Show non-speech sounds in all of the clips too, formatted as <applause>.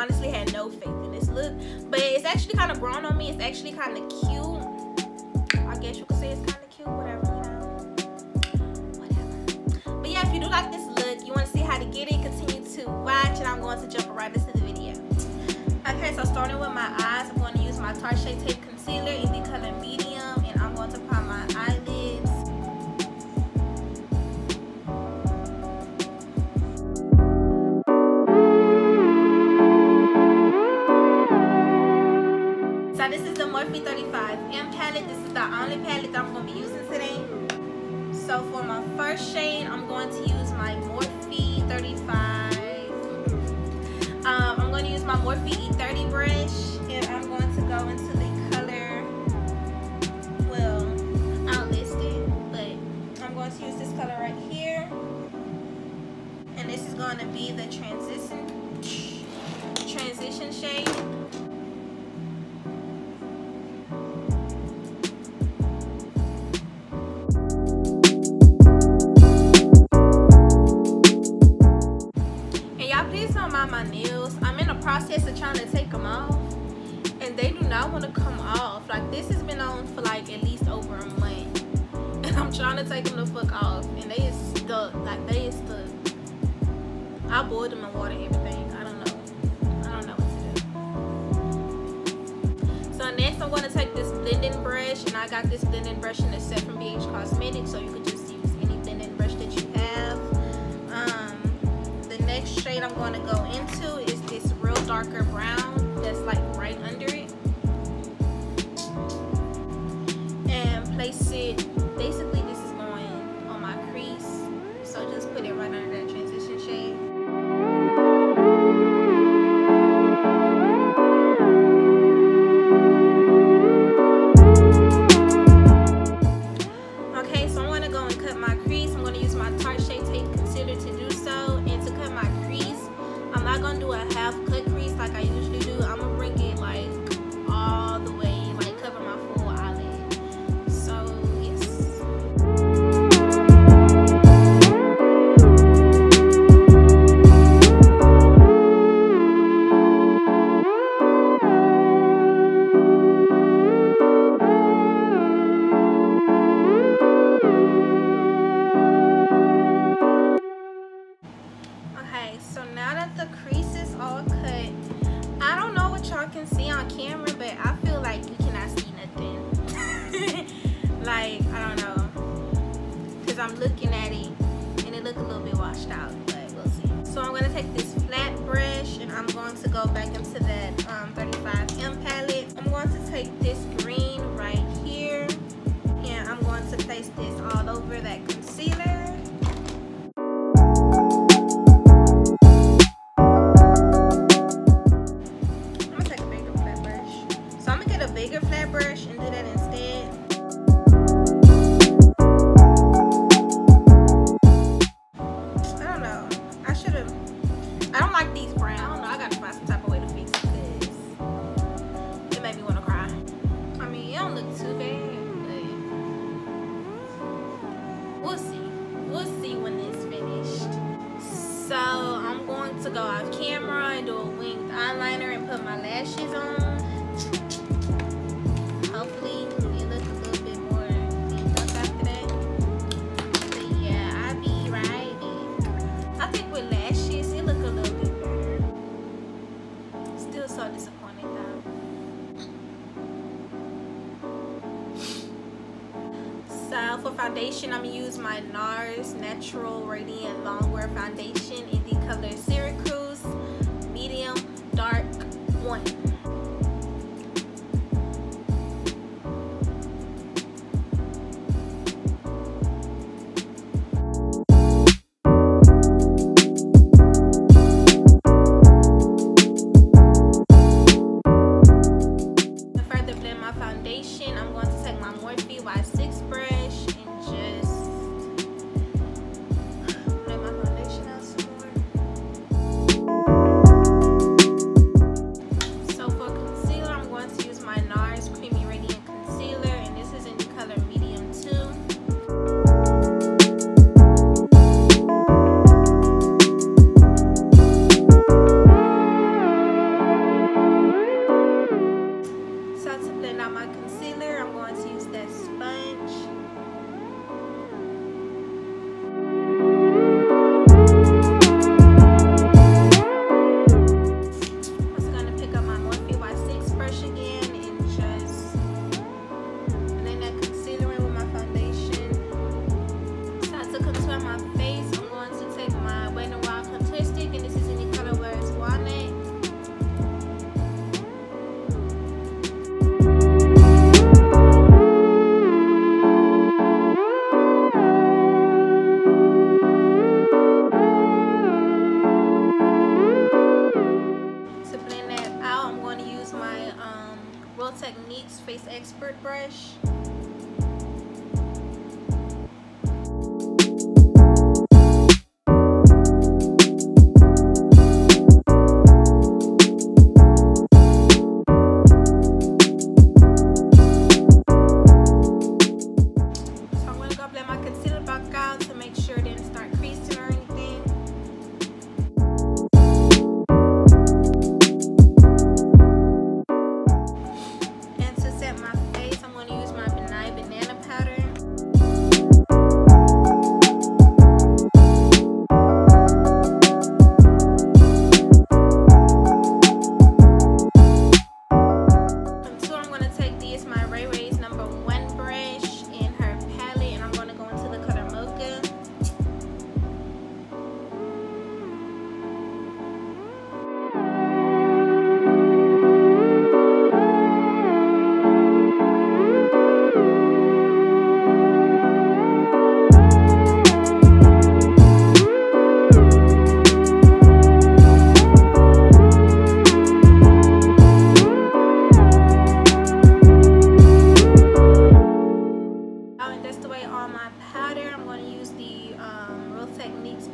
honestly had no faith in this look, but it's actually kind of grown on me. It's actually kind of cute. I guess you could say it's kind of cute, whatever, you know. Whatever. But yeah, if you do like this look, you want to see how to get it, continue to watch, and I'm going to jump right into the video. Okay, so starting with my eyes, I'm going to use my Tarte Shape Tape Concealer in the color Medium, my Morphe E30 brush, and I'm going to go into the color, well, I'll list it, but I'm going to use this color right here. And this is going to be the transition, transition shade. Of trying to take them off. And they do not want to come off. Like this has been on for like at least over a month. <laughs> And I'm trying to take them the fuck off. And they is stuck. Like they is stuck. I boiled them in water everything. I don't know. I don't know what to do. So next I'm going to take this blending brush. And I got this blending brush in the set from BH Cosmetics. So you could just use any blending brush that you have. Um, the next shade I'm going to go into is darker brown that's like right under it. And place it Natural Radiant Longwear Foundation in the color Syracuse brush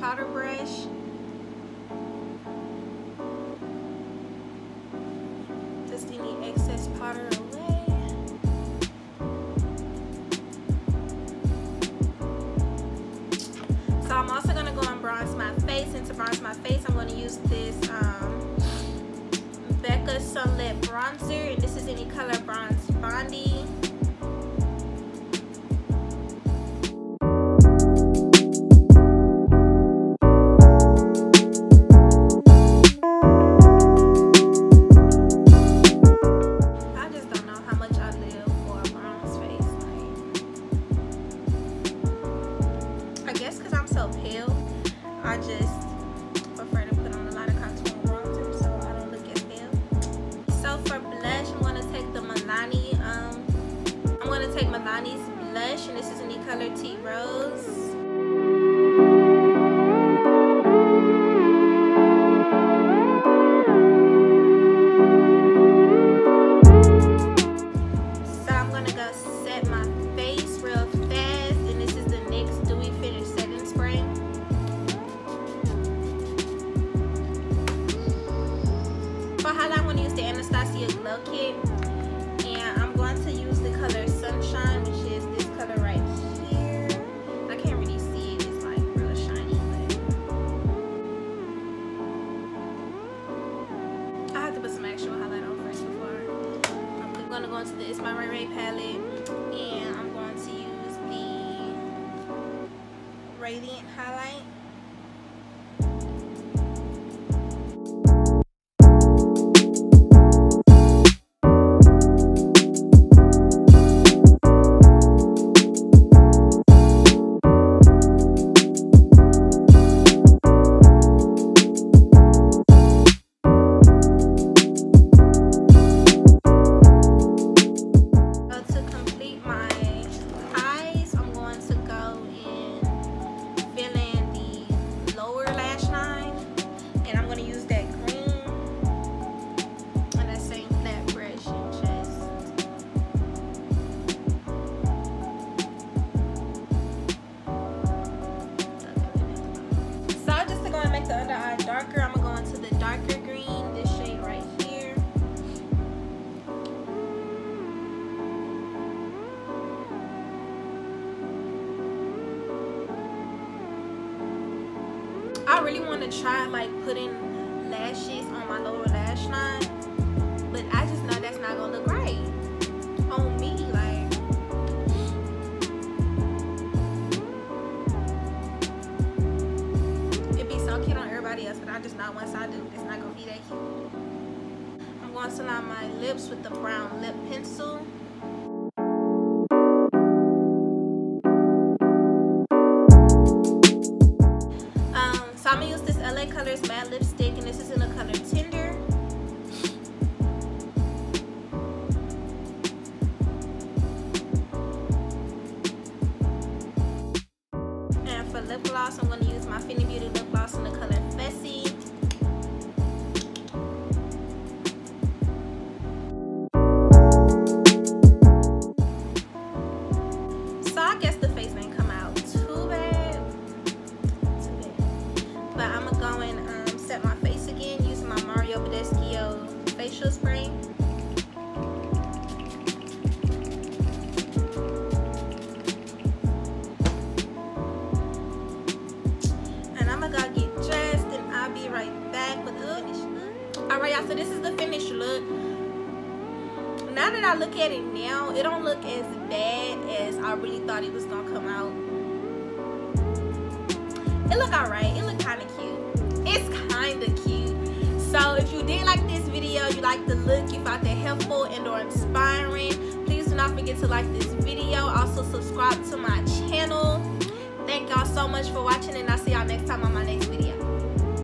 powder brush. Just any excess powder I just prefer to put on a lot of contour and bronzer so I don't look as pale. So for blush, I'm going to take the Milani. Um, I'm going to take Milani's blush, and this is in the color Tea Rose. Radiant really want to try like putting lashes on my lower lash line, but I just know that's not gonna look right on me. Like, it'd be so cute on everybody else, but I just not once I do, it's not gonna be that cute. I'm going to line my lips with the brown lip pencil. Set my face again using my Mario Badescu uh, facial spray. And I'm gonna go get dressed and I'll be right back with the finished look. Hmm? Alright y'all, so this is the finished look. Now that I look at it now, it don't look as bad as I really thought it was gonna come out. It look alright, it look kinda cute it's kind cute so if you did like this video you like the look you found it helpful and or inspiring please do not forget to like this video. Also subscribe to my channel. Thank y'all so much for watching and i'll see y'all next time on my next